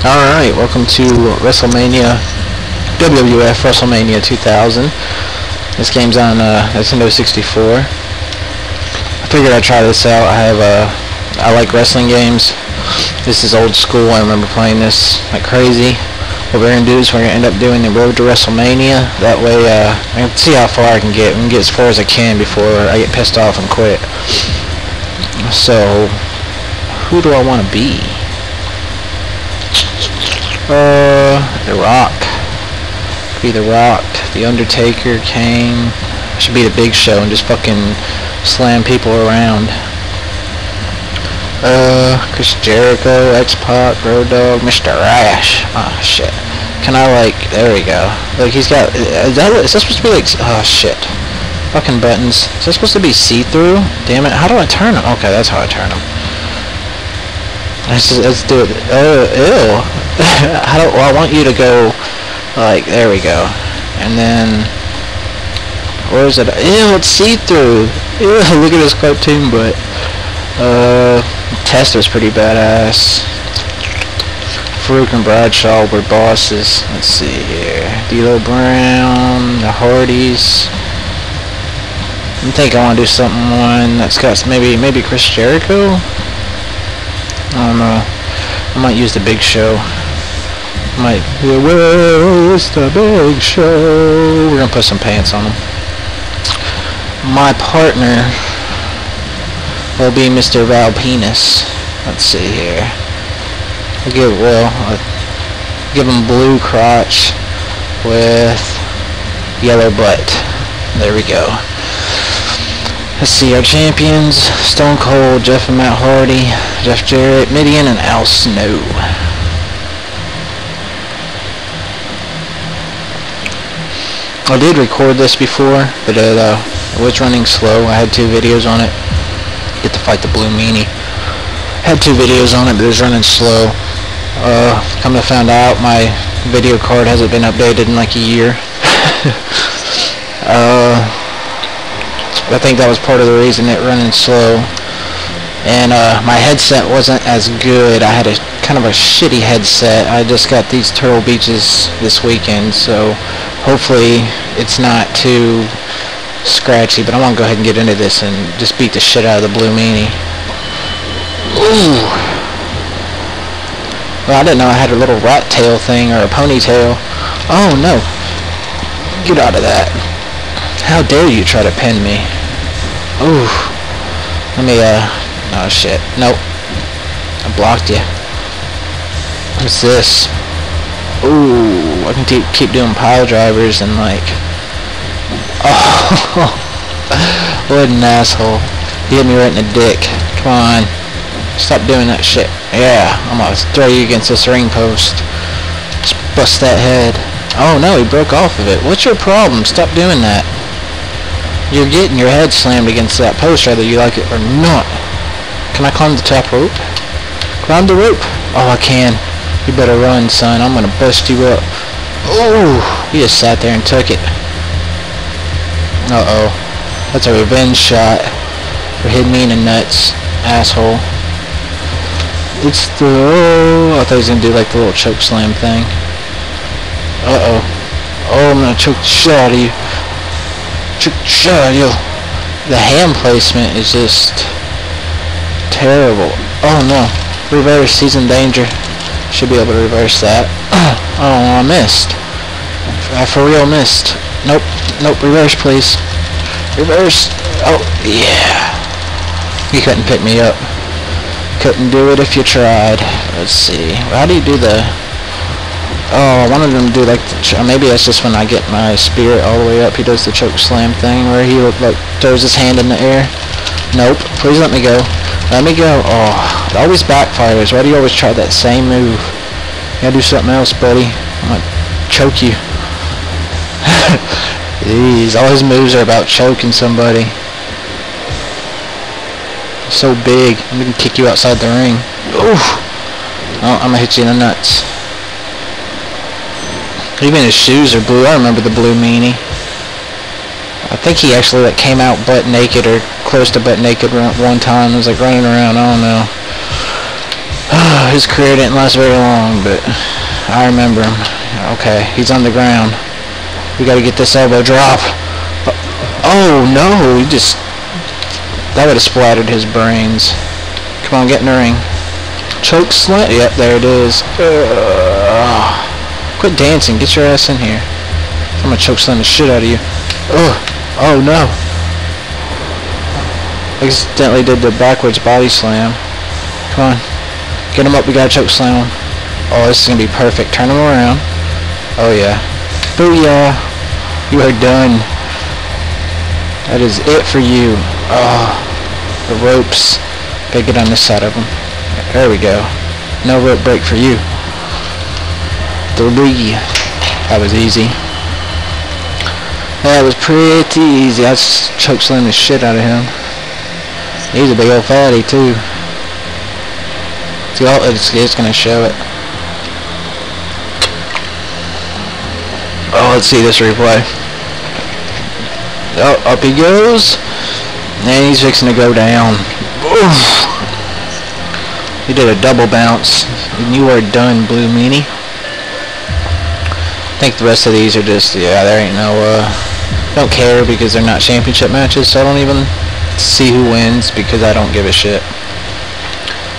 Alright, welcome to WrestleMania, WWF WrestleMania 2000. This game's on uh, Nintendo 64. I figured I'd try this out. I have uh, I like wrestling games. This is old school. I remember playing this like crazy. What we're going to do is we're going to end up doing the road to WrestleMania. That way uh, I can see how far I can get. I can get as far as I can before I get pissed off and quit. So, who do I want to be? Uh, The Rock. Be The Rock, The Undertaker, Kane. I should be the Big Show and just fucking slam people around. Uh, Chris Jericho, X-Pac, Road Dogg, Mr. Rash. Oh shit. Can I like? There we go. Like he's got. Is that, is that supposed to be like? Oh shit. Fucking buttons. Is that supposed to be see-through? Damn it. How do I turn them? Okay, that's how I turn them. Let's let's do it. Oh, ew. How do, well, I want you to go, like, there we go. And then, where is it? Ew, it's see-through. Ew, look at this cartoon butt. Uh, Tester's pretty badass. Faarooq and Bradshaw were bosses. Let's see here. D'Lo Brown, the Hardys. I think I want to do something one that's got maybe maybe Chris Jericho. I don't know. I might use the Big Show. I might. Where's the Big Show? We're gonna put some pants on him. My partner will be Mr. Val Penis. Let's see here. I'll give well, I'll give him blue crotch with yellow butt. There we go. Let's see, our champions, Stone Cold, Jeff and Matt Hardy, Jeff Jarrett, Mideon, and Al Snow. I did record this before, but it, uh, it was running slow. I had two videos on it. Get to fight the Blue Meanie. Had two videos on it, but it was running slow. Uh, come to find out, my video card hasn't been updated in like a year. uh, I think that was part of the reason it running slow. And uh, my headset wasn't as good. I had a kind of a shitty headset. I just got these Turtle Beaches this weekend, so hopefully it's not too scratchy. But I'm gonna go ahead and get into this and just beat the shit out of the Blue Meanie. Ooh. Well, I didn't know I had a little rat tail thing or a ponytail. Oh no. Get out of that. How dare you try to pin me? Ooh. Let me, uh... Oh, shit. Nope. I blocked you. What's this? Ooh. I can keep, doing pile drivers and, like... Oh. what an asshole. He hit me right in the dick. Come on. Stop doing that shit. Yeah. I'm gonna throw you against this ring post. Just bust that head. Oh, no. He broke off of it. What's your problem? Stop doing that. You're getting your head slammed against that post whether you like it or not. Can I climb the top rope? Climb the rope. Oh, I can. You better run, son. I'm gonna bust you up. Oh, he just sat there and took it. Uh-oh. That's a revenge shot for hitting me in the nuts, asshole. It's the... Oh, I thought he was gonna do like the little choke slam thing. Uh-oh. Oh, I'm gonna choke the shit out of you. Choke The hand placement is just terrible. Oh no. Reverse, he's in danger. Should be able to reverse that. oh, I missed. I for real missed. Nope. Nope, reverse please. Reverse. Oh, yeah. You couldn't pick me up. Couldn't do it if you tried. Let's see. How do you do the... Oh, I wanted him to do like, the uh, maybe that's just when I get my spirit all the way up. He does the choke slam thing where he like throws his hand in the air. Nope. Please let me go. Let me go. Oh, it always backfires. Why do you always try that same move? You gotta do something else, buddy. I'm gonna choke you. These, all his moves are about choking somebody. So big. I'm gonna kick you outside the ring. Oof. Oh, I'm gonna hit you in the nuts. Even his shoes are blue. I remember the blue meanie. I think he actually like came out butt naked or close to butt naked one time. It was like running around. I don't know. His career didn't last very long, but I remember him. Okay, he's on the ground. We gotta get this elbow drop. Oh, oh no, he just... That would have splattered his brains. Come on, get in the ring. Choke slam. Yep, there it is. Quit dancing. Get your ass in here. I'm gonna choke slam the shit out of you. Oh, oh no. Accidentally did the backwards body slam. Come on. Get him up. We gotta choke slam. Oh, this is gonna be perfect. Turn him around. Oh yeah. Booyah. You are done. That is it for you. Oh, the ropes. Gotta get on this side of him. There we go. No rope break for you. Three. That was easy. That was pretty easy. I just choke slammed the shit out of him. He's a big old fatty too. Oh, it's, it's gonna show it. Oh, let's see this replay. Oh, up he goes. And he's fixing to go down. Oof. You did a double bounce, and you are done, Blue Meanie. I think the rest of these are just, yeah, there ain't no, uh, don't care because they're not championship matches, so I don't even see who wins because I don't give a shit.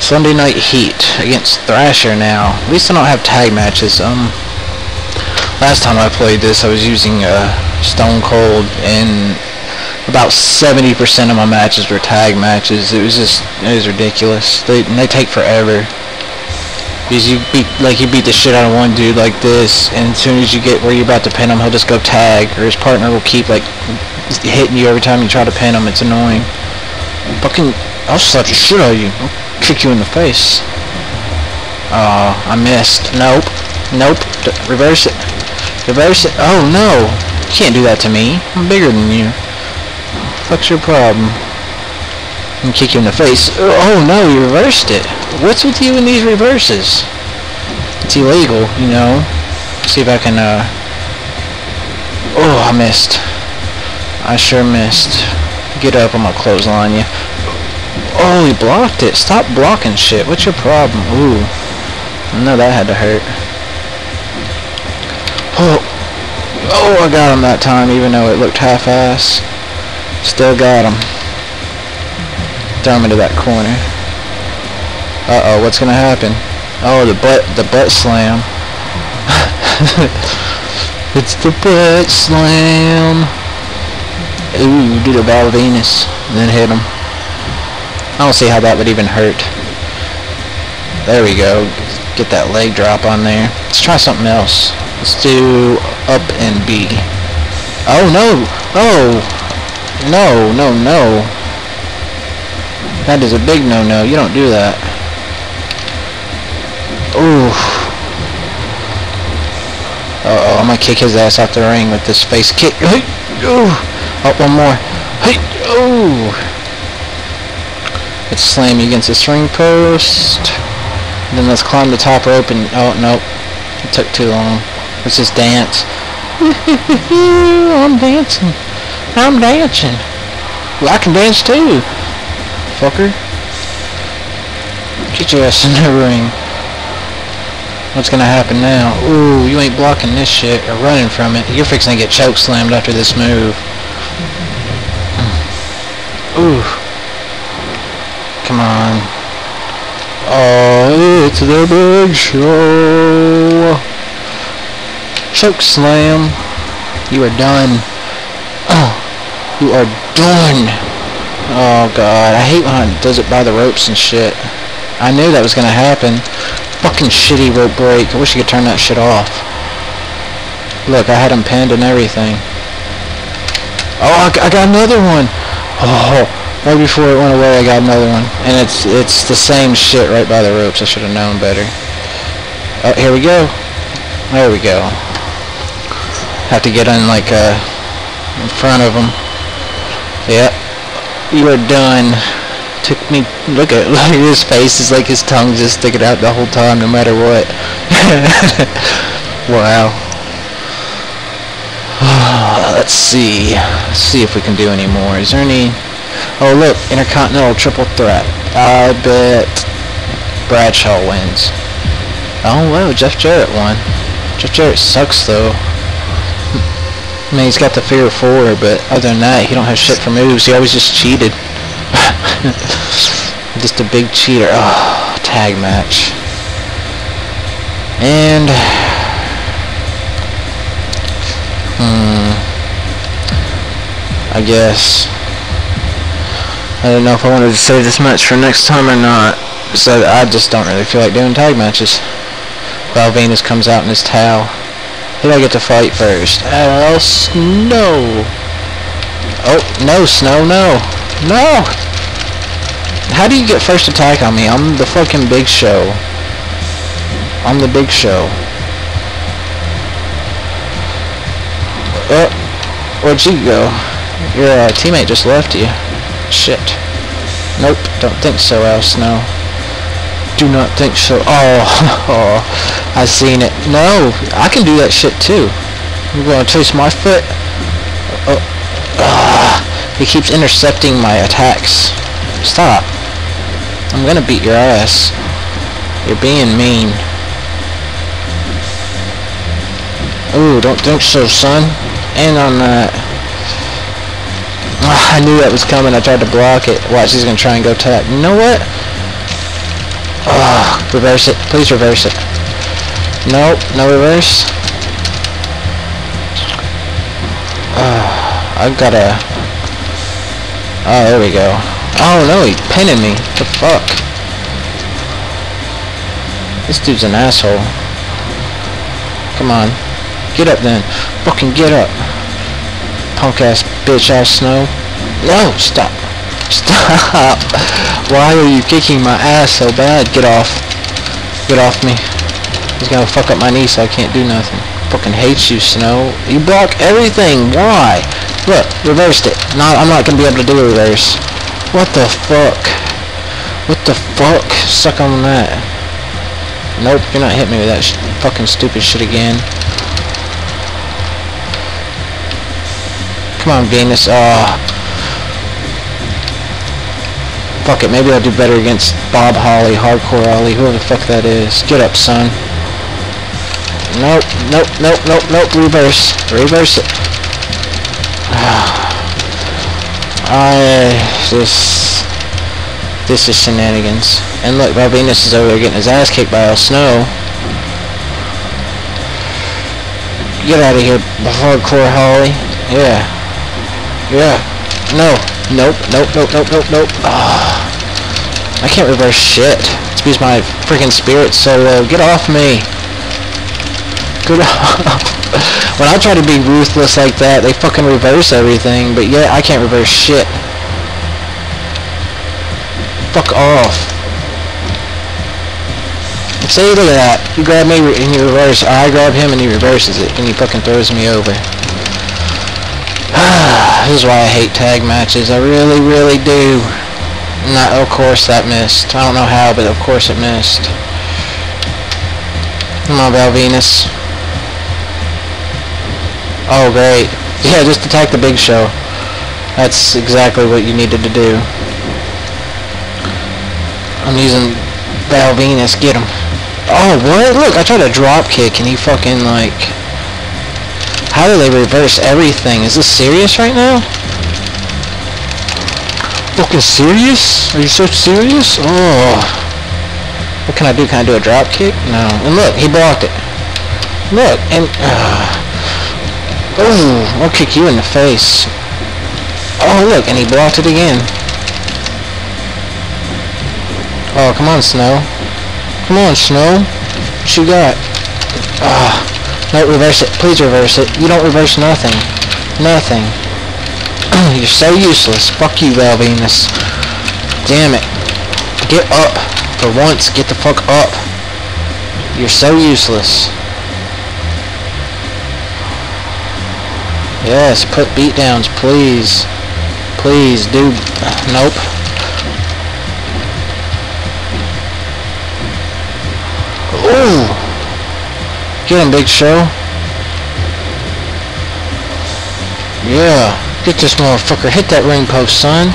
Sunday Night Heat against Thrasher now. At least I don't have tag matches. Um, last time I played this, I was using uh, Stone Cold, and about 70% of my matches were tag matches. It was just, it was ridiculous. They, they take forever. Because you beat, like, you beat the shit out of one dude like this, and as soon as you get where you're about to pin him, he'll just go tag, or his partner will keep, like, hitting you every time you try to pin him. It's annoying. Fucking, I'll slap the shit out of you. Kick you in the face. Oh, I missed. Nope. Nope. D reverse it. Reverse it. Oh, no. You can't do that to me. I'm bigger than you. What's your problem? And kick you in the face. Oh no, you reversed it. What's with you in these reverses? It's illegal, you know. See if I can, uh... Oh, I missed. I sure missed. Get up, I'm gonna clothesline you. Oh, he blocked it. Stop blocking shit. What's your problem? Ooh. No, that had to hurt. Oh. Oh, I got him that time, even though it looked half-ass. Still got him. Throw him into that corner. Uh-oh, what's gonna happen? Oh, the butt, the butt slam. it's the butt slam. Ooh, do the ball Venus. Then hit him. I don't see how that would even hurt. There we go. Get that leg drop on there. Let's try something else. Let's do up and B. Oh no! Oh! No, no, no. That is a big no-no. You don't do that. Ooh. Uh-oh, I'm gonna kick his ass out the ring with this face kick. Oh, one more. Hey, ooh. Let's slam you against this ring post. Then let's climb the top rope and... Oh, nope. It took too long. Let's just dance. I'm dancing. I'm dancing. Well, I can dance too. Fucker. Get your ass in the ring. What's gonna happen now? Ooh, you ain't blocking this shit or running from it. You're fixing to get choke slammed after this move. Ooh. Come on. Oh, it's the big show. Choke slam. You are done. Oh, you are done. Oh god, I hate when it does it by the ropes and shit. I knew that was gonna happen. Fucking shitty rope break. I wish you could turn that shit off. Look, I had him pinned and everything. Oh, I, I got another one. Oh, right before it went away, I got another one. And it's it's the same shit right by the ropes. I should have known better. Oh, here we go. There we go. Have to get in like uh, in front of him. Yep. You are done. Took me. Look at look at his face. It's like his tongue just sticking out the whole time, no matter what. wow. Let's see. Let's see if we can do any more. Is there any? Oh look, Intercontinental Triple Threat. I bet. Bradshaw wins. Oh well, Jeff Jarrett won. Jeff Jarrett sucks though. I mean, he's got the figure four, but other than that, he don't have shit for moves. He always just cheated. just a big cheater. Oh, tag match. And... Hmm... I guess... I don't know if I wanted to save this match for next time or not. So I just don't really feel like doing tag matches. Val Venis comes out in his towel. Who do I get to fight first? Al Snow. Oh, no, Snow, no. No! How do you get first attack on me? I'm the fucking big show. I'm the big show. Oh, where'd you go? Your uh, teammate just left you. Shit. Nope, don't think so, Al Snow do not think so. Oh, oh, I seen it. No, I can do that shit too. You gonna chase my foot? Oh, uh, he keeps intercepting my attacks. Stop. I'm gonna beat your ass. You're being mean. Ooh, don't think so, son. And on that. I knew that was coming. I tried to block it. Watch, he's gonna try and go tap. You know what? Oh, reverse it. Please reverse it. Nope, no reverse. Oh, I've got to... Oh, ah, there we go. Oh no, he's pinning me. What the fuck? This dude's an asshole. Come on. Get up then. Fucking get up. Punk ass bitch ass snow. No, stop. Stop! Why are you kicking my ass so bad? Get off. Get off me. He's gonna fuck up my knee so I can't do nothing. Fucking hates you, Snow. You block everything. Why? Look, reversed it. Not, I'm not gonna be able to do a reverse. What the fuck? What the fuck? Suck on that. Nope, you're not hitting me with that fucking stupid shit again. Come on, Venis. Oh. Uh, fuck it, maybe I'll do better against Bob Holly, Hardcore Holly, whoever the fuck that is. Get up, son. Nope, nope, nope, nope, nope, reverse. Reverse it. I this this is shenanigans. And look, Bob Venis is over there getting his ass kicked by Al Snow. Get out of here, Hardcore Holly. Yeah. Yeah. No. Nope, nope, nope, nope, nope, nope. Oh. I can't reverse shit. It's because my freaking spirit so low. Get off me. Off. when I try to be ruthless like that, they fucking reverse everything, but yeah, I can't reverse shit. Fuck off. Look at that. You grab me and you reverse. I grab him and he reverses it, and he fucking throws me over. Ah. This is why I hate tag matches. I really, really do. Not, of course that missed. I don't know how, but of course it missed. Come on, Val Venis. Oh, great. Yeah, just attack the big show. That's exactly what you needed to do. I'm using Val Venis. Get him. Oh, what? Look, I tried a drop kick and he fucking, like... How do they reverse everything? Is this serious right now? fucking serious? Are you so serious? Oh. What can I do? Can I do a drop kick? No. And look, he blocked it. Look, and... Uh, oh, I'll kick you in the face. Oh, look, and he blocked it again. Oh, come on, Snow. Come on, Snow. What you got? Ah. No, reverse it. Please reverse it. You don't reverse nothing. Nothing. You're so useless. Fuck you, Val Venis. Damn it. Get up. For once, get the fuck up. You're so useless. Yes, put beatdowns, please. Please, do. Nope. Ooh. Get him, Big Show. Yeah. Get this motherfucker. Hit that ring post, son.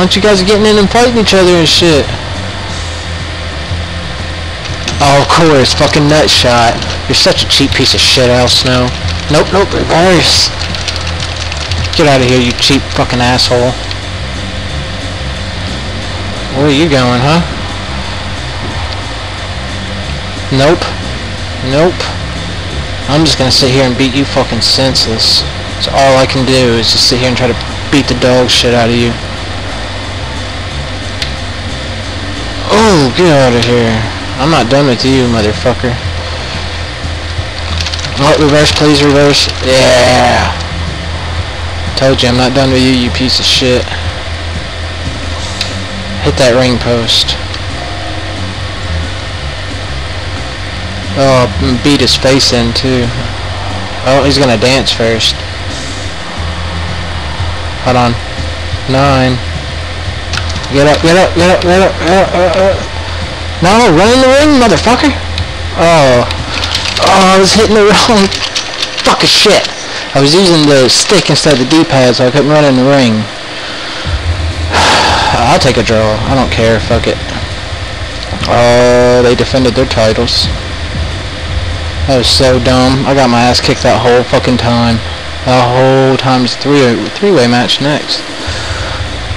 Aren't you guys getting in and fighting each other and shit? Oh, of course, fucking nut shot. You're such a cheap piece of shit, Al Snow. Nope, nope, reverse. Get out of here, you cheap fucking asshole. Where are you going, huh? Nope. Nope. I'm just gonna sit here and beat you fucking senseless. So all I can do is just sit here and try to beat the dog shit out of you. Oh, get out of here. I'm not done with you, motherfucker. What, reverse, please, reverse. Yeah. Told you, I'm not done with you, you piece of shit. Hit that ring post. Oh, beat his face in, too. Oh, he's gonna dance first. Hold on. Nine. Get up, get up, get up, get up, get up, get up. No, run in the ring, motherfucker. Oh. Oh, I was hitting the wrong Fuck fucking shit. I was using the stick instead of the D-pad, so I couldn't run in the ring. I'll take a draw. I don't care. Fuck it. Oh, they defended their titles. That was so dumb. I got my ass kicked that whole fucking time. The whole time. Three three-way match next.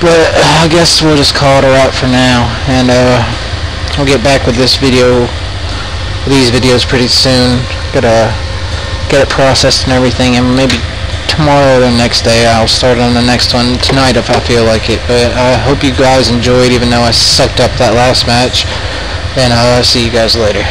But I guess we'll just call it a wrap for now. And uh, I'll get back with this video, these videos pretty soon. Gotta get it processed and everything, and maybe tomorrow or the next day I'll start on the next one tonight if I feel like it. But I hope you guys enjoyed, even though I sucked up that last match. And I'll see you guys later.